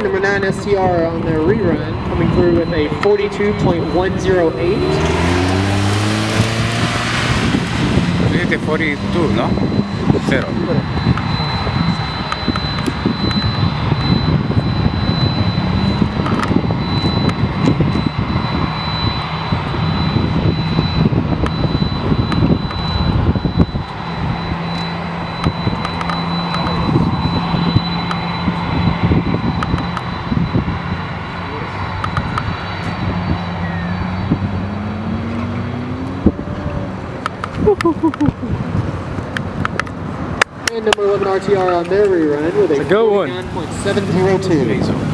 number 9 STR on their rerun, coming through with a 42.108. Dijiste 42, ¿no? Cero. And number 11 RTR on their rerun with a, a good one. 49.702.